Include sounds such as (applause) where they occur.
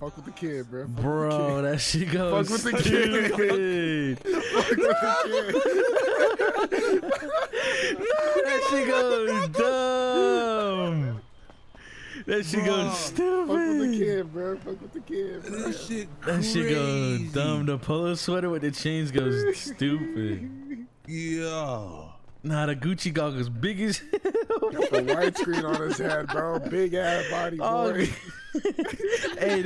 Fuck with the kid, bro. Fuck Bro, that shit goes Fuck with the kid. stupid. (laughs) Fuck with the kid. that shit goes dumb. That shit goes stupid. Fuck with the kid, bro. Fuck with the kid, bro. That shit That shit goes dumb. The polo sweater with the chains goes (laughs) stupid. Yo. Nah, the Gucci goggles big as hell. Got the white screen on his head, bro. Big ass body, (laughs) Oh, boy. hey,